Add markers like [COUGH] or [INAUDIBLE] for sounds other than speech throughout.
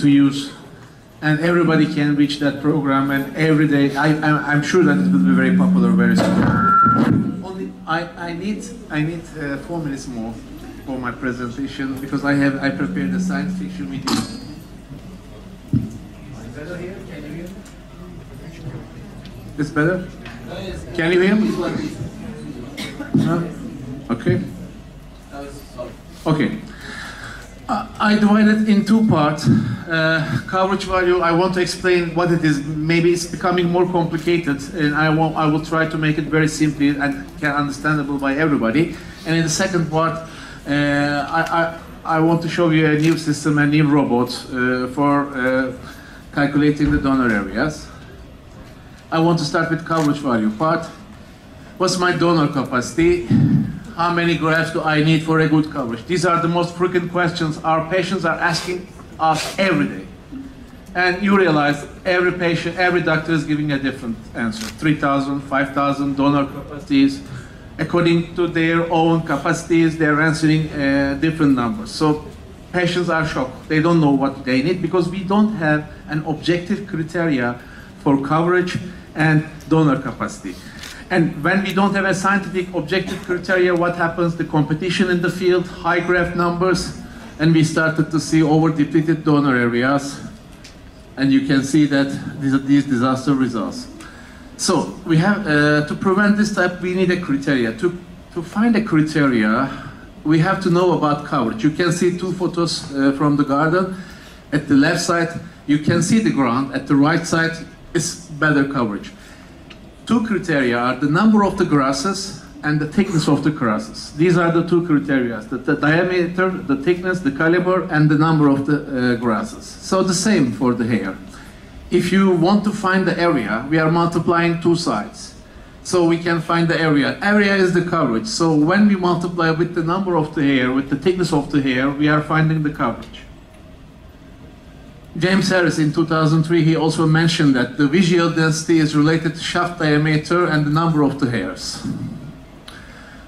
to use, and everybody can reach that program. And every day, I, I, am sure that it will be very popular very soon. Only I, I need I need uh, four minutes more for my presentation because I have I prepared a science fiction video. Better here? Can you hear? It's better. Can you hear me? Huh? Okay. Okay. I divided in two parts. Uh, coverage value, I want to explain what it is. Maybe it's becoming more complicated, and I, will, I will try to make it very simply and understandable by everybody. And in the second part, uh, I, I, I, want to show you a new system, a new robot uh, for uh, calculating the donor areas. I want to start with coverage value part. What's my donor capacity? How many grafts do I need for a good coverage? These are the most frequent questions our patients are asking us every day. And you realize every patient, every doctor is giving a different answer. 3,000, 5,000 donor capacities. According to their own capacities, they're answering uh, different numbers. So patients are shocked. They don't know what they need because we don't have an objective criteria for coverage and donor capacity. And when we don't have a scientific objective criteria, what happens? The competition in the field, high graft numbers, and we started to see over-depleted donor areas. And you can see that these are these disaster results. So we have, uh, to prevent this type, we need a criteria. To, to find a criteria, we have to know about coverage. You can see two photos uh, from the garden. At the left side, you can see the ground. At the right side, is better coverage two criteria are the number of the grasses and the thickness of the grasses. These are the two criteria, the, the diameter, the thickness, the caliber, and the number of the uh, grasses. So the same for the hair. If you want to find the area, we are multiplying two sides. So we can find the area. Area is the coverage. So when we multiply with the number of the hair, with the thickness of the hair, we are finding the coverage. James Harris in 2003, he also mentioned that the visual density is related to shaft diameter and the number of the hairs.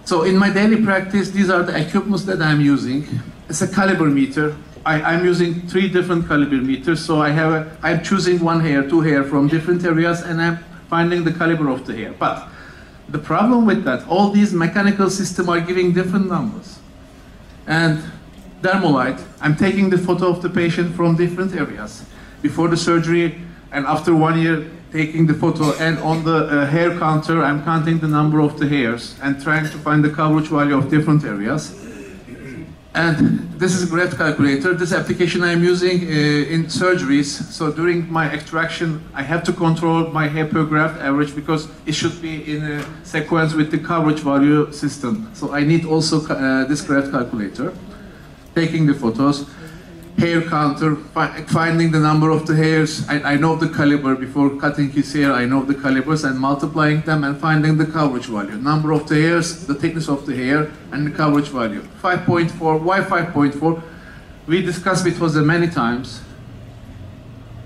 So in my daily practice, these are the equipments that I'm using. It's a caliber meter. I, am using three different caliber meters. So I have a, I'm choosing one hair, two hair from different areas, and I'm finding the caliber of the hair. But the problem with that, all these mechanical systems are giving different numbers. And DermLite, I'm taking the photo of the patient from different areas. Before the surgery and after one year taking the photo and on the uh, hair counter, I'm counting the number of the hairs and trying to find the coverage value of different areas. And this is a graft calculator. This application I'm using uh, in surgeries. So during my extraction, I have to control my hair per graft average because it should be in a sequence with the coverage value system. So I need also uh, this graft calculator taking the photos, hair counter, fi finding the number of the hairs. I, I, know the caliber before cutting his hair. I know the calibers and multiplying them and finding the coverage value. Number of the hairs, the thickness of the hair, and the coverage value. 5.4. Why 5.4? We discussed it was many times.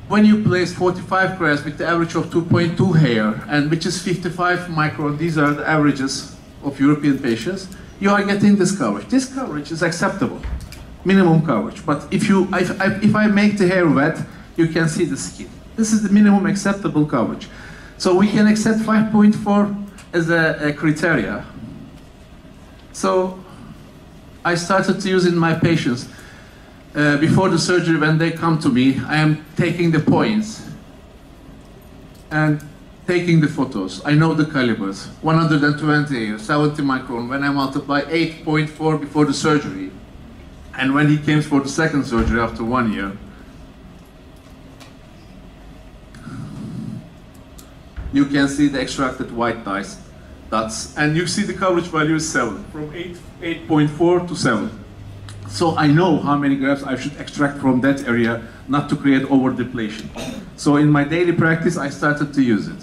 When you place 45 grafts with the average of 2.2 hair, and which is 55 micron, these are the averages of European patients, you are getting this coverage. This coverage is acceptable minimum coverage. But if, you, if, I, if I make the hair wet, you can see the skin. This is the minimum acceptable coverage. So we can accept 5.4 as a, a criteria. So I started to use in my patients. Uh, before the surgery, when they come to me, I am taking the points and taking the photos. I know the calibers, 120, 70 micron. When I multiply 8.4 before the surgery, and when he came for the second surgery after one year, you can see the extracted white dyes That's, and you see the coverage value is 7, from 8, 8.4 to 7. So I know how many grafts I should extract from that area not to create over depletion. So in my daily practice, I started to use it.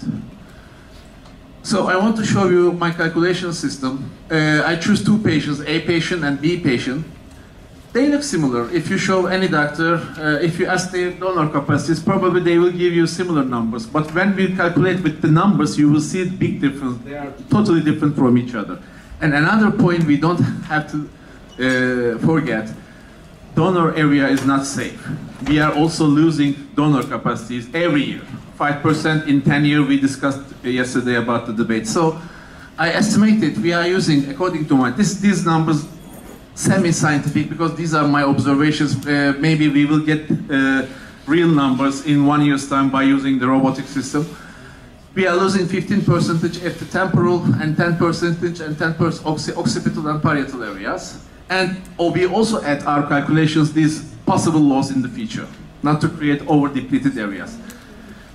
So I want to show you my calculation system. Uh, I choose two patients, A patient and B patient. They look similar. If you show any doctor, uh, if you ask their donor capacities, probably they will give you similar numbers. But when we calculate with the numbers, you will see a big difference. They are totally different from each other. And another point we don't have to uh, forget, donor area is not safe. We are also losing donor capacities every year. 5% in 10 years, we discussed yesterday about the debate. So I estimated we are using, according to my, this, these numbers, semi-scientific, because these are my observations. Uh, maybe we will get uh, real numbers in one year's time by using the robotic system. We are losing 15 percentage at the temporal and 10 percentage and 10 percent occipital and parietal areas. And oh, we also add our calculations these possible loss in the future, not to create over-depleted areas.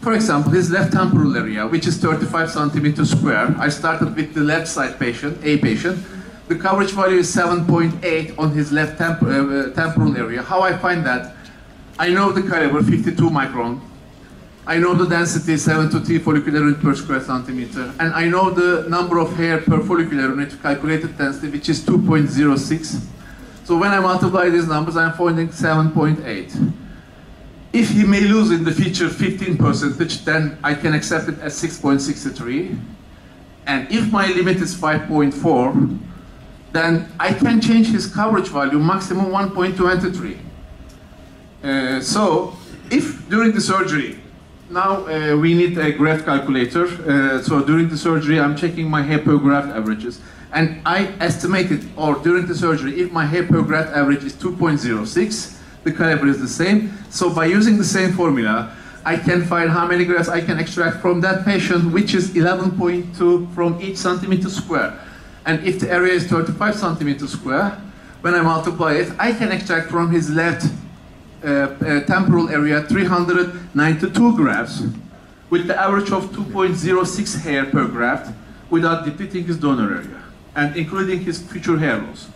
For example, his left temporal area, which is 35 centimeters square, I started with the left side patient, A patient. The coverage value is 7.8 on his left temp uh, temporal area. How I find that? I know the caliber, 52 micron. I know the density, 7 to 3 follicular unit per square centimeter. And I know the number of hair per follicular unit calculated density, which is 2.06. So when I multiply these numbers, I'm finding 7.8. If he may lose in the future 15 percentage, then I can accept it as 6.63. And if my limit is 5.4, then I can change his coverage value maximum 1.23. Uh, so if during the surgery, now uh, we need a graft calculator. Uh, so during the surgery, I'm checking my hair per graft averages. And I estimated, or during the surgery, if my hair per graft average is 2.06, the caliber is the same. So by using the same formula, I can find how many grafts I can extract from that patient, which is 11.2 from each centimeter square. And if the area is 35 centimeters square, when I multiply it, I can extract from his left uh, uh, temporal area 392 grafts with the average of 2.06 hair per graft without depleting his donor area and including his future hair loss.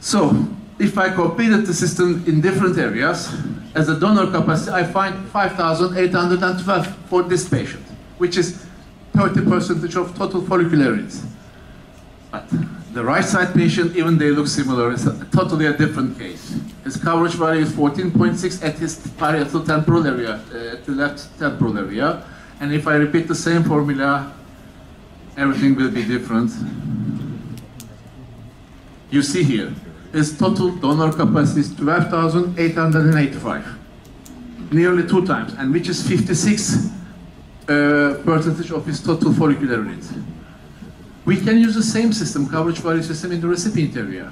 So if I completed the system in different areas, as a donor capacity, I find 5,812 for this patient, which is 30 percentage of total follicular needs. But the right side patient, even they look similar, it's a, totally a different case. His coverage value is 14.6 at his parietal temporal area, uh, at the left temporal area. And if I repeat the same formula, everything will be different. You see here, his total donor capacity is 12,885, nearly two times, and which is 56 uh, percentage of his total follicular unit. We can use the same system, coverage value system, in the recipient area.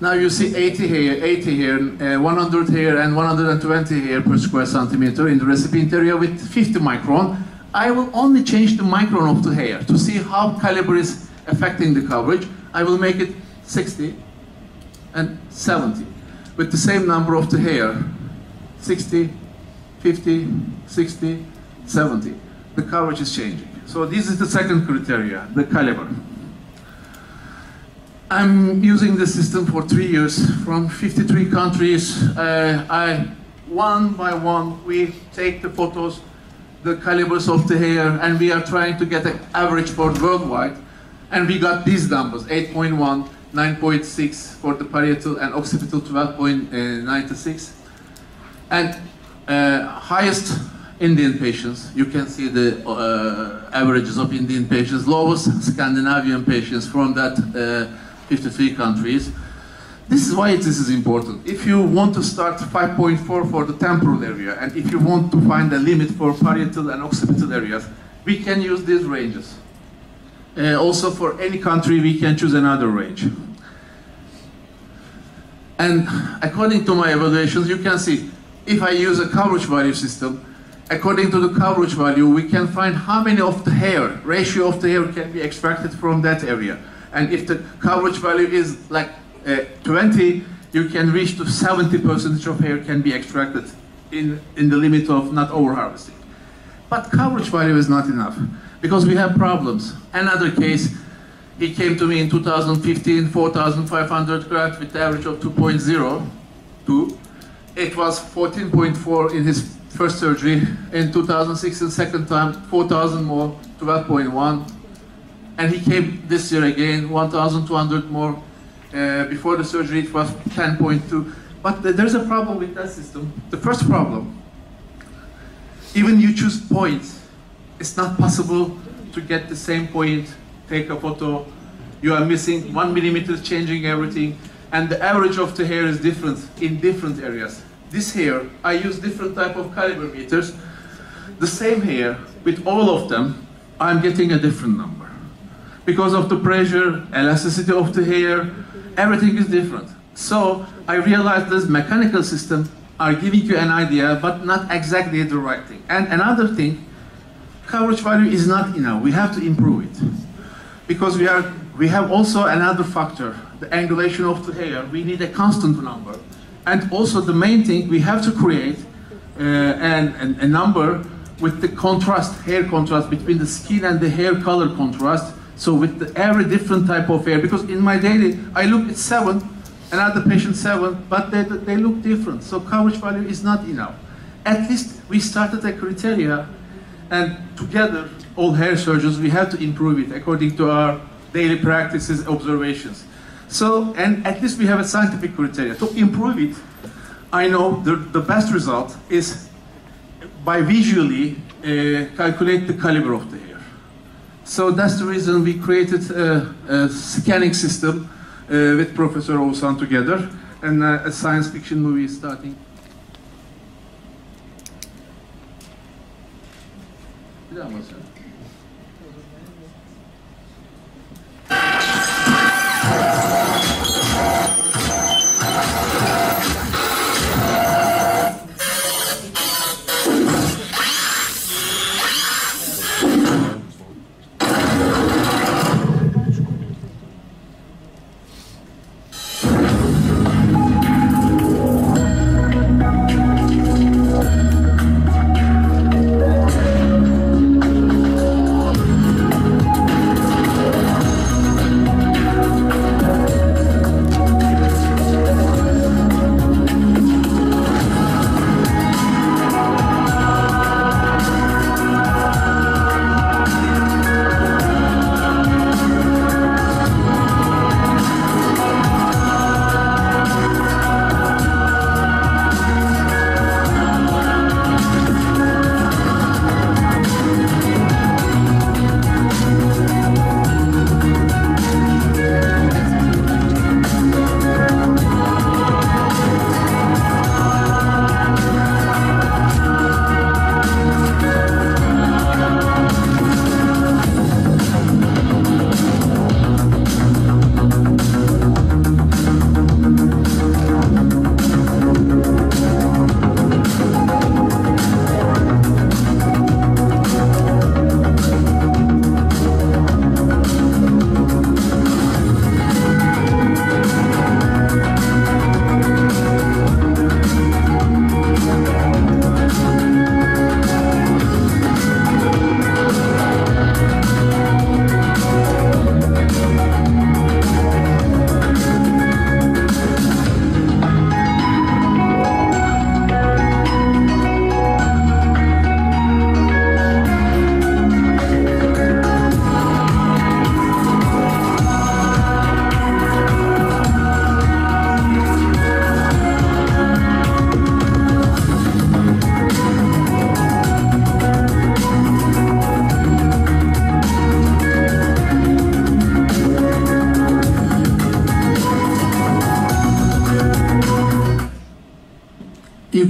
Now you see 80 here, 80 hair, uh, 100 here, and 120 here per square centimeter in the recipient area with 50 micron. I will only change the micron of the hair to see how caliber is affecting the coverage. I will make it 60, and 70 with the same number of the hair 60 50 60 70 the coverage is changing so this is the second criteria the caliber I'm using the system for three years. From 53 countries uh, I one by one we take the photos the calibers of the hair and we are trying to get an average for worldwide. And we got these numbers 8.1 9.6 for the parietal and occipital 12.96. And uh, highest Indian patients, you can see the uh, averages of Indian patients, lowest Scandinavian patients from that uh, 53 countries. This is why this is important. If you want to start 5.4 for the temporal area, and if you want to find a limit for parietal and occipital areas, we can use these ranges. Uh, also for any country, we can choose another range. And according to my evaluations, you can see, if I use a coverage value system, according to the coverage value, we can find how many of the hair, ratio of the hair can be extracted from that area. And if the coverage value is like uh, 20, you can reach to 70% of hair can be extracted in, in the limit of not over-harvesting. But coverage value is not enough because we have problems. Another case, he came to me in 2015, 4,500 grafts with average of 2.02. It was 14.4 in his first surgery. In 2016, second time, 4,000 more, 12.1. And he came this year again, 1,200 more. Uh, before the surgery, it was 10.2. But there's a problem with that system. The first problem, even you choose points, it's not possible to get the same point, take a photo, you are missing one millimeter, changing everything. and the average of the hair is different in different areas. This hair, I use different type of calibrometers. The same hair, with all of them, I'm getting a different number. Because of the pressure, elasticity of the hair, everything is different. So I realized this mechanical system are giving you an idea, but not exactly the right thing. And another thing, coverage value is not enough. We have to improve it. Because we, are, we have also another factor, the angulation of the hair. We need a constant number. And also the main thing, we have to create uh, an, an, a number with the contrast, hair contrast between the skin and the hair color contrast. So with every different type of hair, because in my daily, I look at seven, another patient seven, but they, they look different. So coverage value is not enough. At least we started a criteria, and together, all hair surgeons, we have to improve it according to our daily practices, observations. So, and at least we have a scientific criteria. To improve it, I know the, the best result is by visually uh, calculate the caliber of the hair. So that's the reason we created a, a scanning system uh, with Professor Oğuzhan together, and uh, a science fiction movie is starting.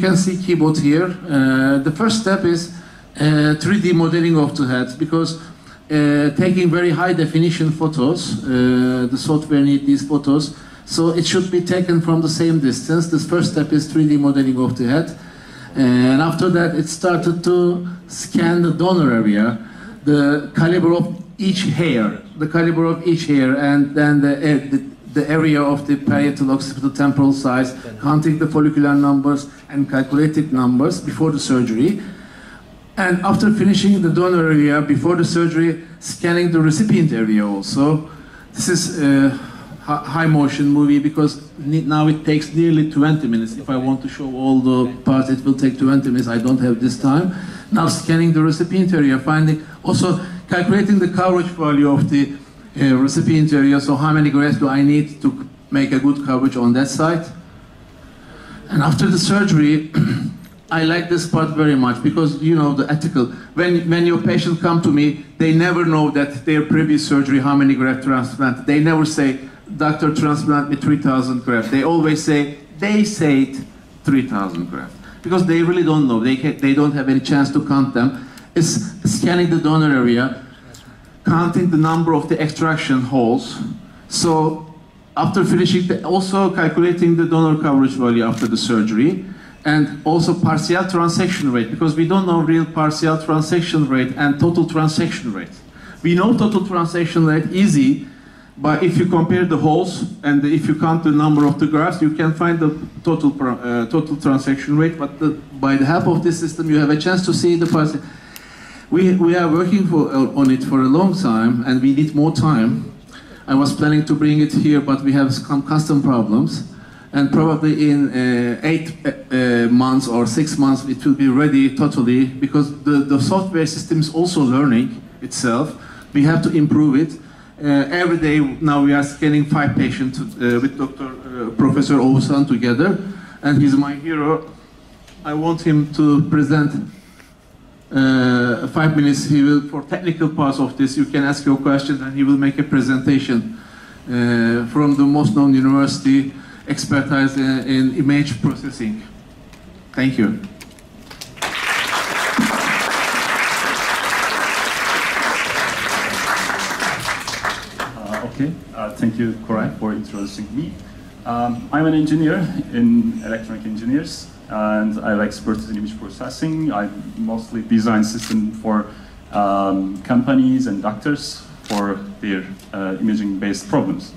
Can see Keybot here. Uh, the first step is uh, 3D modeling of the head because uh, taking very high definition photos, uh, the software needs these photos, so it should be taken from the same distance. The first step is 3D modeling of the head. And after that, it started to scan the donor area, the caliber of each hair, the caliber of each hair, and then the, uh, the the area of the parietal occipital temporal size, counting the follicular numbers and calculated numbers before the surgery. And after finishing the donor area before the surgery, scanning the recipient area also. This is a high motion movie because now it takes nearly 20 minutes. If I want to show all the parts, it will take 20 minutes. I don't have this time. Now scanning the recipient area, finding, also calculating the coverage value of the uh, recipient area, so how many grafts do I need to make a good coverage on that side? And after the surgery, [CLEARS THROAT] I like this part very much because you know the ethical. When when your patient come to me, they never know that their previous surgery, how many graft transplant. They never say, doctor transplant me 3,000 grafts. They always say, they say 3,000 grafts. Because they really don't know. They, they don't have any chance to count them. It's scanning the donor area, counting the number of the extraction holes. So after finishing, the, also calculating the donor coverage value after the surgery, and also partial transection rate, because we don't know real partial transection rate and total transection rate. We know total transection rate easy, but if you compare the holes and if you count the number of the grafts, you can find the total uh, total transection rate. But the, by the help of this system, you have a chance to see the partial. We, we are working for, uh, on it for a long time, and we need more time. I was planning to bring it here, but we have some custom problems. And probably in uh, eight uh, uh, months or six months, it will be ready totally, because the, the software system is also learning itself. We have to improve it. Uh, every day now we are scanning five patients uh, with Dr. Professor Oğuzhan together, and he's my hero. I want him to present uh, five minutes. He will, for technical parts of this, you can ask your questions, and he will make a presentation uh, from the most known university expertise in, in image processing. Thank you. Uh, okay, uh, thank you, Koray, for introducing me. Um, I'm an engineer in electronic engineers and I have expertise in image processing. I mostly design systems for um, companies and doctors for their uh, imaging-based problems.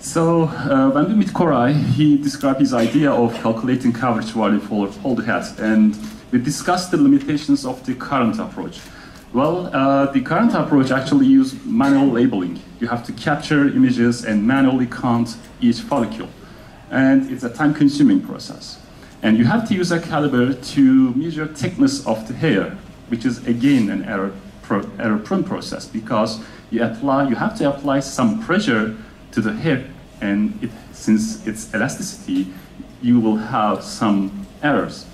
So uh, when we meet Koray, he described his idea of calculating coverage value for whole head, and we discussed the limitations of the current approach. Well, uh, the current approach actually uses manual labeling. You have to capture images and manually count each follicle. And it's a time-consuming process. And you have to use a caliber to measure thickness of the hair, which is again an error, pro, error prone process because you apply, you have to apply some pressure to the hair, and it, since it's elasticity, you will have some errors.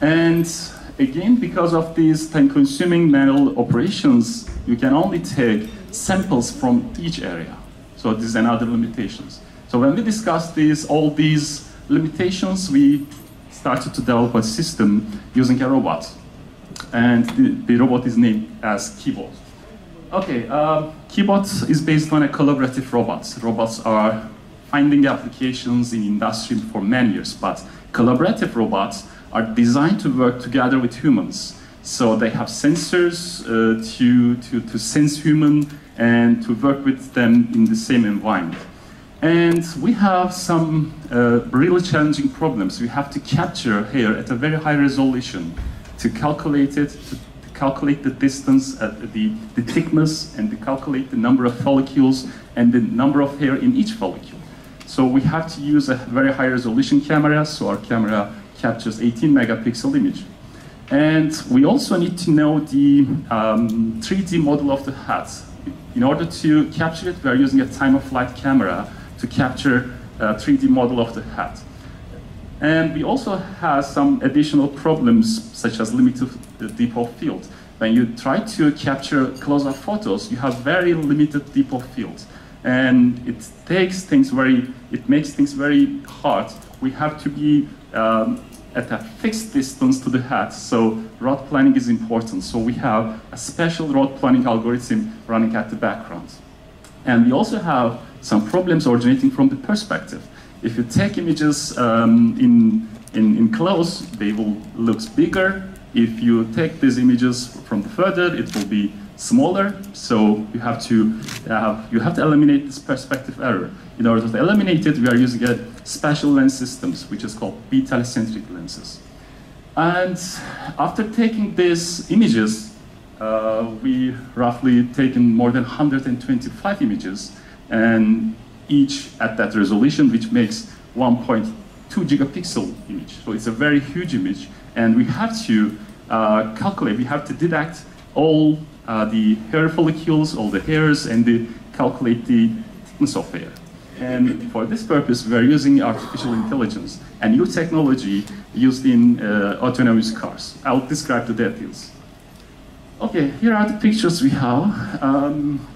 And again, because of these time-consuming manual operations, you can only take samples from each area. So this is another limitations. So when we discuss these, all these limitations, we started to develop a system using a robot. And the, the robot is named as Keybot. Okay, uh, Keybot is based on a collaborative robot. Robots are finding applications in industry for many years, but collaborative robots are designed to work together with humans. So they have sensors uh, to, to, to sense human and to work with them in the same environment. And we have some uh, really challenging problems. We have to capture hair at a very high resolution to calculate it, to calculate the distance, uh, the, the thickness, and to calculate the number of follicles and the number of hair in each follicle. So we have to use a very high resolution camera, so our camera captures 18 megapixel image. And we also need to know the um, 3D model of the hat. In order to capture it, we are using a time-of-flight camera to capture a 3D model of the hat. And we also have some additional problems, such as limited depth of field. When you try to capture close-up photos, you have very limited depth of field. And it takes things very, it makes things very hard. We have to be um, at a fixed distance to the hat, so route planning is important. So we have a special route planning algorithm running at the background. And we also have some problems originating from the perspective. If you take images um, in, in, in close, they will look bigger. If you take these images from the further, it will be smaller. So you have to have, you have to eliminate this perspective error. In order to eliminate it, we are using a special lens systems, which is called bi-telecentric lenses. And after taking these images, uh, we roughly taken more than 125 images and each at that resolution, which makes 1.2 gigapixel image. So it's a very huge image, and we have to uh, calculate, we have to deduct all uh, the hair follicles, all the hairs, and the, calculate the thickness of hair. And for this purpose, we are using artificial intelligence, a new technology used in uh, autonomous cars. I'll describe the details. Okay, here are the pictures we have. Um,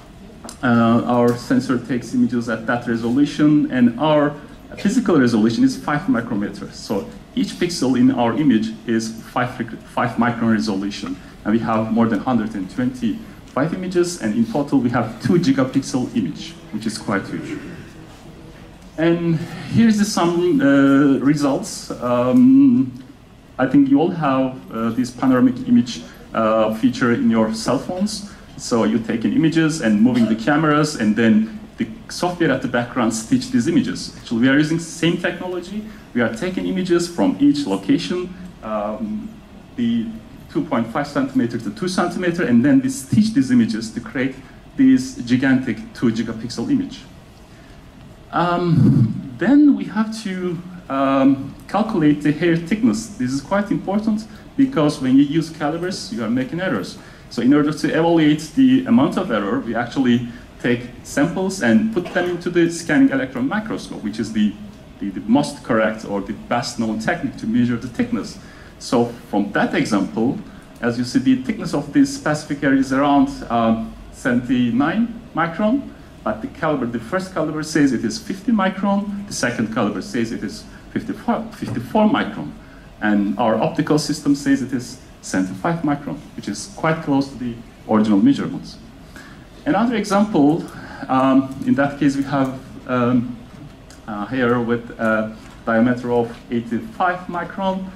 our sensor takes images at that resolution, and our physical resolution is 5 micrometers. So each pixel in our image is 5, 5 micron resolution, and we have more than 125 images, and in total we have 2 gigapixel image, which is quite huge. And here's some uh, results. Um, I think you all have uh, this panoramic image uh, feature in your cell phones. So you're taking images and moving the cameras, and then the software at the background stitch these images. Actually, we are using the same technology. We are taking images from each location, um, the 2.5 centimeter to 2 centimeter, and then we stitch these images to create this gigantic 2 gigapixel image. Um, then we have to um, calculate the hair thickness. This is quite important because when you use calibers, you are making errors. So in order to evaluate the amount of error, we actually take samples and put them into the scanning electron microscope, which is the, the, the most correct or the best known technique to measure the thickness. So from that example, as you see, the thickness of this specific area is around um, 79 micron, but the caliber, the first caliber says it is 50 micron, the second caliber says it is 54, 54 micron, and our optical system says it is 75 micron, which is quite close to the original measurements. Another example, um, in that case we have um, uh, here with a diameter of 85 micron.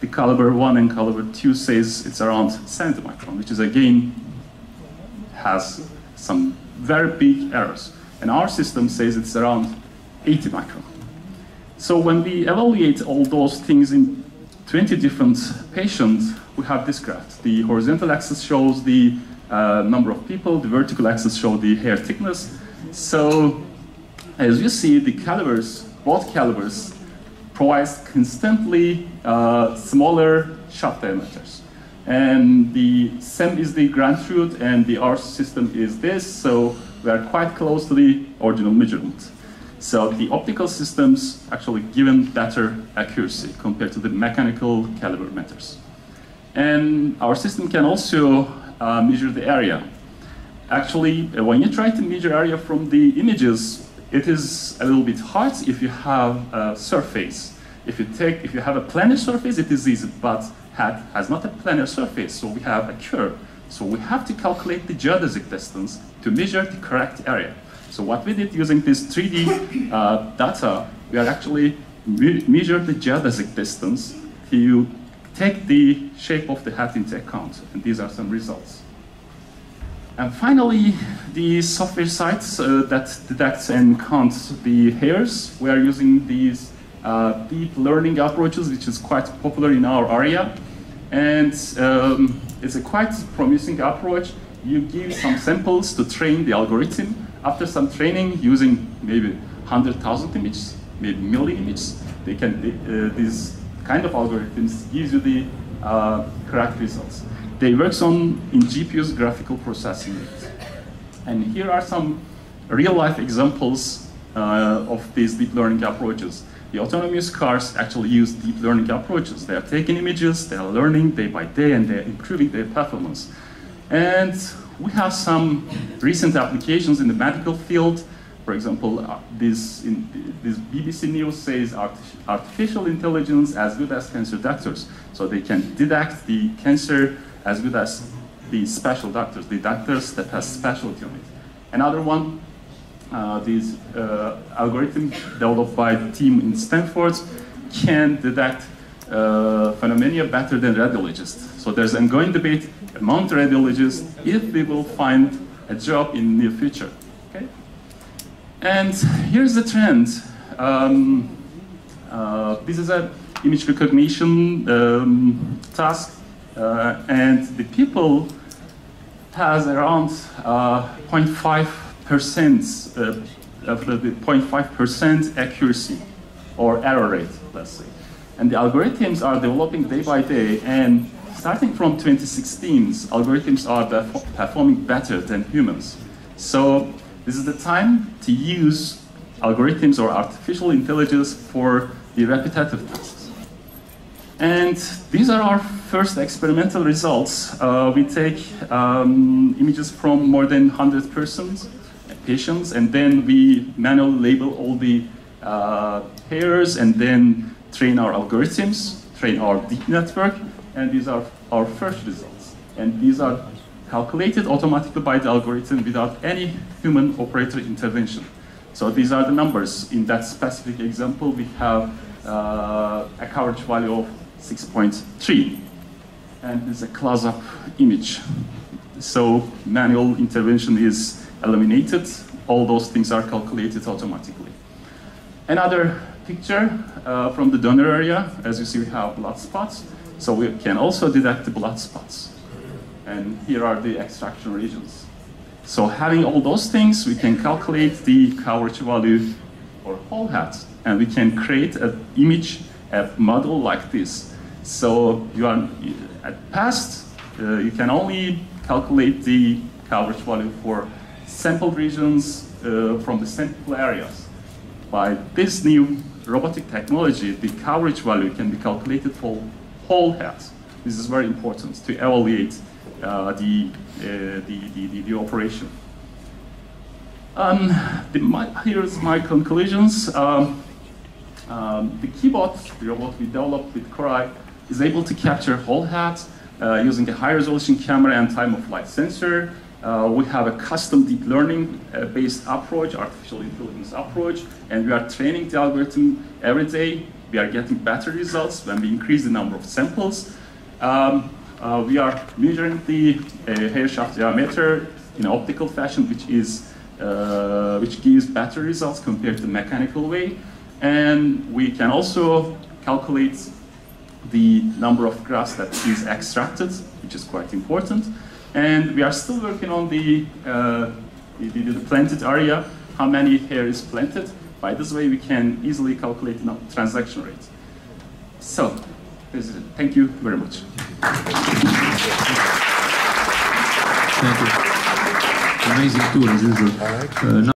The caliber 1 and caliber 2 says it's around 70 micron, which is again has some very big errors. And our system says it's around 80 micron. So when we evaluate all those things in 20 different patients, we have this graph. The horizontal axis shows the uh, number of people, the vertical axis shows the hair thickness. So as you see, the calibers, both calibers, provide constantly uh, smaller shaft diameters. And the SEM is the ground truth, and the R system is this, so we are quite close to the original measurement. So the optical systems actually given better accuracy compared to the mechanical calorimeters. And our system can also uh, measure the area. Actually, uh, when you try to measure area from the images, it is a little bit hard if you have a surface. If you take, if you have a planar surface, it is easy, but hat has not a planar surface, so we have a curve. So we have to calculate the geodesic distance to measure the correct area. So what we did using this 3D uh, data, we are actually me measure the geodesic distance to take the shape of the hat into account, and these are some results. And finally, the software sites uh, that detects and counts the hairs. We are using these uh, deep learning approaches, which is quite popular in our area. And um, it's a quite promising approach. You give some samples to train the algorithm. After some training, using maybe 100,000 images, maybe million images, they can, uh, these kind of algorithms gives you the uh, correct results. They work on in GPU's graphical processing. And here are some real-life examples uh, of these deep learning approaches. The autonomous cars actually use deep learning approaches. They are taking images, they are learning day by day, and they're improving their performance. And we have some recent applications in the medical field for example, uh, this, in, this BBC News says art, artificial intelligence as good as cancer doctors. So they can detect the cancer as good as the special doctors, the doctors that have specialty on it. Another one, uh, this uh, algorithm developed by the team in Stanford can detect uh, pneumonia better than radiologists. So there's an ongoing debate among radiologists if they will find a job in the near future. And here's the trend. Um, uh, this is an image recognition um, task, uh, and the people has around 0.5 uh, percent uh, of the 0.5 percent accuracy or error rate, let's say. And the algorithms are developing day by day, and starting from 2016, algorithms are performing better than humans. So this is the time to use algorithms or artificial intelligence for the repetitive tasks. And these are our first experimental results. Uh, we take um, images from more than 100 persons specifications, and then we manually label all the uh, hairs and then train our algorithms, train our deep network, and these are our first results. And these are calculated automatically by the algorithm without any human operator intervention. So these are the numbers. In that specific example, we have uh, a coverage value of 6.3. And it's a close-up image. So manual intervention is eliminated. All those things are calculated automatically. Another picture uh, from the donor area. As you see, we have blood spots. So we can also detect the blood spots. And here are the extraction regions. So having all those things, we can calculate the coverage value for whole head. And we can create an image, a model like this. So you are, at past, uh, you can only calculate the coverage value for sample regions uh, from the sample areas. By this new robotic technology, the coverage value can be calculated for whole head. This is very important to evaluate the, uh, the, the, the, the, operation. Um, the, my, here's my conclusions. Um, um, the Keybot, the robot we developed with Koray, is able to capture whole head uh, using a high resolution camera and time of flight sensor. Uh, we have a custom deep learning uh, based approach, artificial intelligence approach, and we are training the algorithm every day. We are getting better results when we increase the number of samples. Um, uh, we are measuring the uh, hair shaft diameter in optical fashion, which is uh, which gives better results compared to the mechanical way. And we can also calculate the number of grass that is extracted, which is quite important. And we are still working on the, uh, the, the, planted area, how many hair is planted. By this way, we can easily calculate the transection rate. So, thank you very much. Thank you. Amazing tool as usual. Uh,